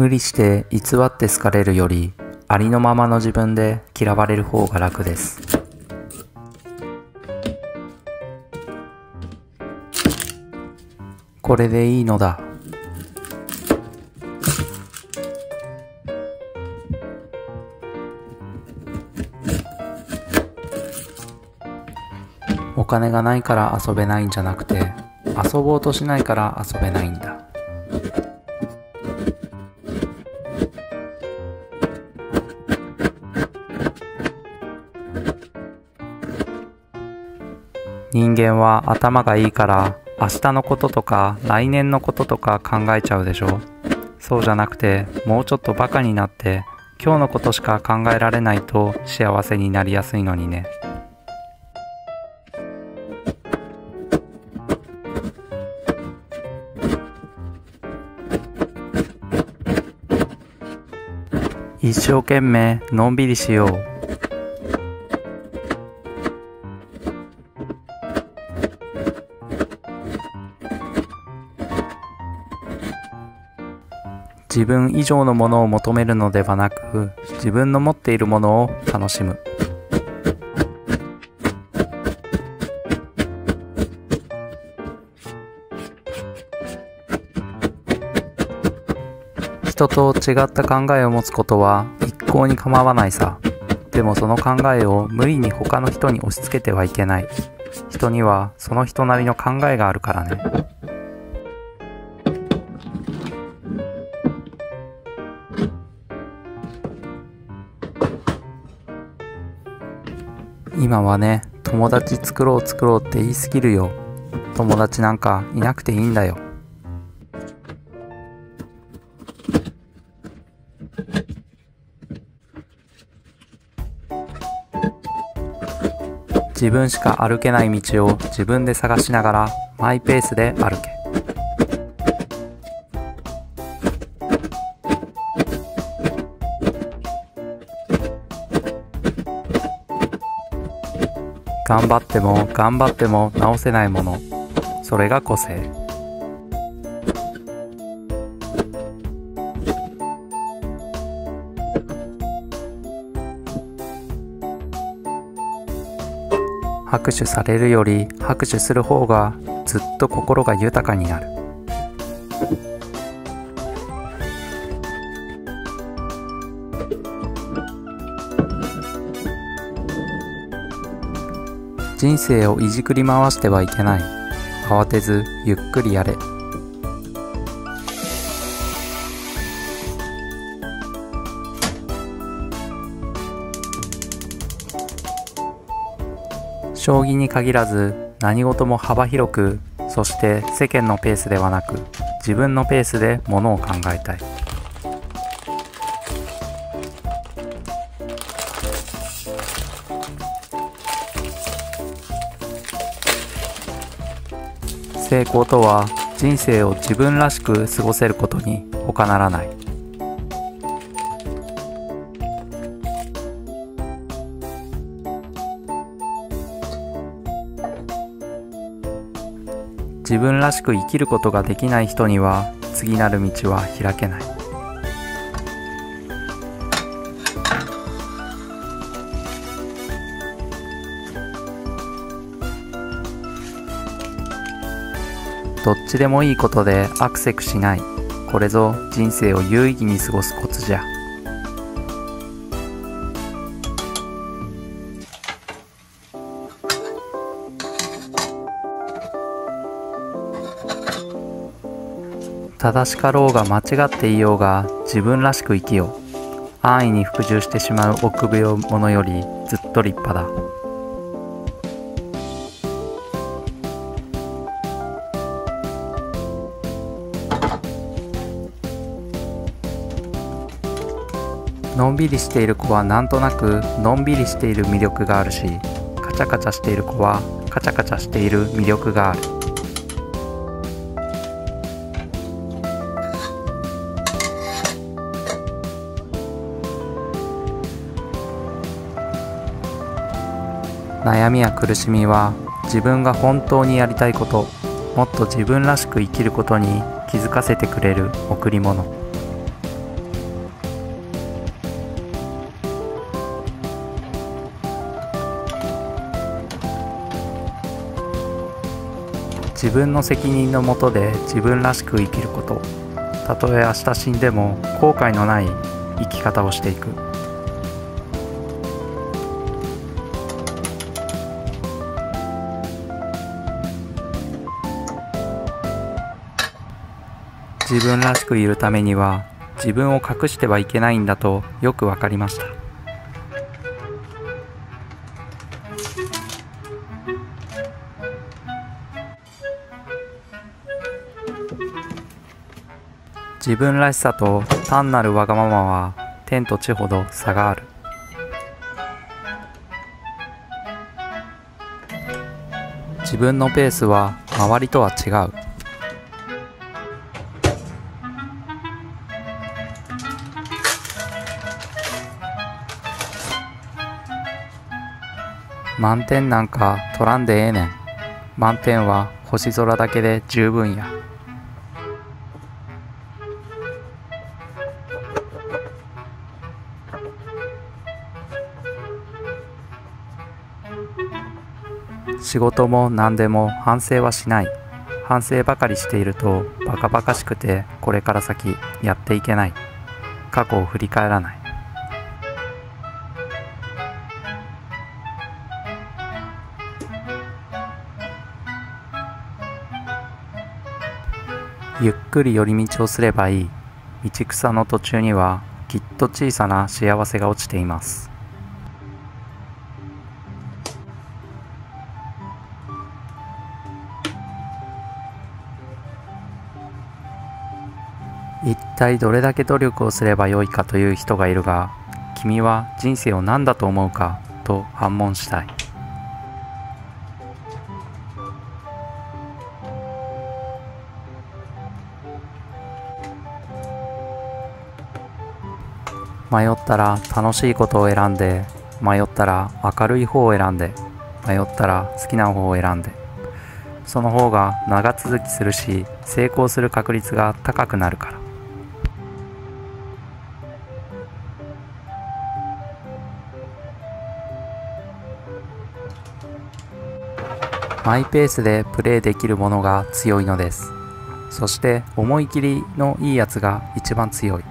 無理して偽って好かれるよりありのままの自分で嫌われる方が楽です。これでいいのだ。お金がないから遊べないんじゃなくて遊ぼうとしないから遊べないんだ。人間は頭がいいから明日のこととか来年のこととか考えちゃうでしょ？そうじゃなくてもうちょっとバカになって今日のことしか考えられないと幸せになりやすいのにね。一生懸命のんびりしよう。自分以上のものを求めるのではなく自分の持っているものを楽しむ。人と違った考えを持つことは一向に構わないさ。でもその考えを無理に他の人に押し付けてはいけない。人にはその人なりの考えがあるからね。今はね、友達作ろう作ろうって言い過ぎるよ。友達なんかいなくていいんだよ。自分しか歩けない道を自分で探しながらマイペースで歩け。頑張っても頑張っても直せないもの。それが個性。拍手されるより拍手する方がずっと心が豊かになる。人生をいじくり回してはいけない。慌てずゆっくりやれ。将棋に限らず何事も幅広くそして世間のペースではなく自分のペースでものを考えたい。成功とは人生を自分らしく過ごせることに他ならない。自分らしく生きることができない人には次なる道は開けない。どっちでもいいことでアクセクしない。これぞ人生を有意義に過ごすコツじゃ。正しかろうが間違っていようが自分らしく生きよう。安易に服従してしまう臆病者よりずっと立派だ。のんびりしている子はなんとなくのんびりしている魅力があるしカチャカチャしている子はカチャカチャしている魅力がある。悩みや苦しみは自分が本当にやりたいこともっと自分らしく生きることに気づかせてくれる贈り物。自分の責任のもとで自分らしく生きること。たとえ明日死んでも後悔のない生き方をしていく。自分らしくいるためには自分を隠してはいけないんだとよくわかりました。自分らしさと単なるわがままは天と地ほど差がある。自分のペースは周りとは違う。満点なんか取らんでええねん。満点は星空だけで十分や。仕事も何でも反省はしない。反省ばかりしているとバカバカしくてこれから先やっていけない。過去を振り返らない。ゆっくり寄り道をすればいい。道草の途中にはきっと小さな幸せが落ちています。一体どれだけ努力をすればよいかという人がいるが君は人生を何だと思うかと反問したい。迷ったら楽しいことを選んで迷ったら明るい方を選んで迷ったら好きな方を選んで。その方が長続きするし成功する確率が高くなるから。マイペースでプレーできるものが強いのです。そして思い切りのいいやつが一番強い。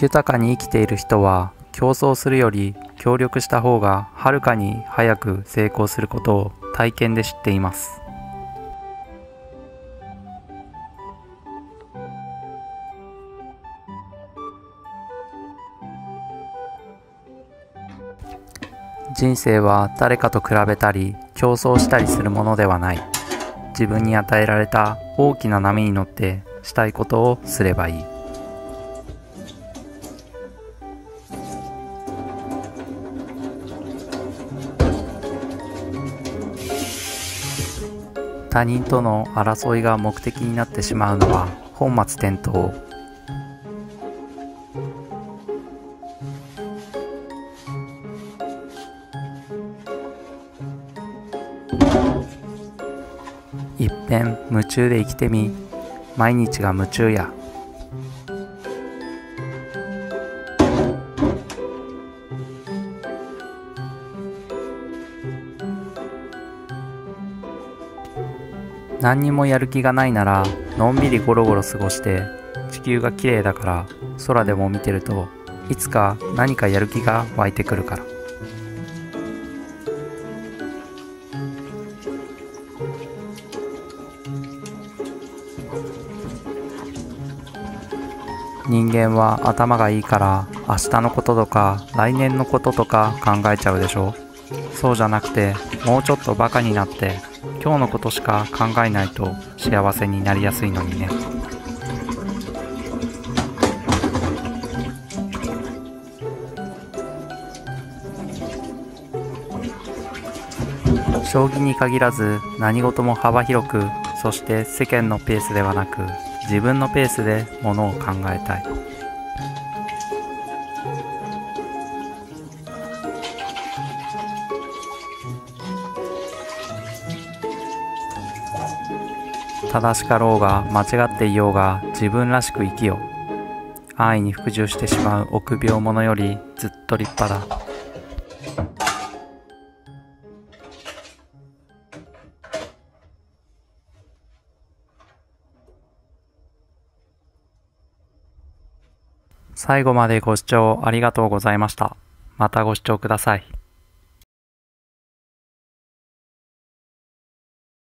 豊かに生きている人は競争するより協力した方がはるかに早く成功することを体験で知っています。人生は誰かと比べたり競争したりするものではない。自分に与えられた大きな波に乗ってしたいことをすればいい。他人との争いが目的になってしまうのは本末転倒。中で生きてみ毎日が夢中や。何にもやる気がないならのんびりゴロゴロ過ごして地球が綺麗だから空でも見てるといつか何かやる気が湧いてくるから。人間は頭がいいから明日のこととか来年のこととか考えちゃうでしょ？そうじゃなくてもうちょっとバカになって今日のことしか考えないと幸せになりやすいのにね。将棋に限らず何事も幅広くそして世間のペースではなく自分のペースでものを考えたい正しかろうが間違っていようが自分らしく生きよ安易に服従してしまう臆病者よりずっと立派だ。最後までご視聴ありがとうございました。またご視聴ください。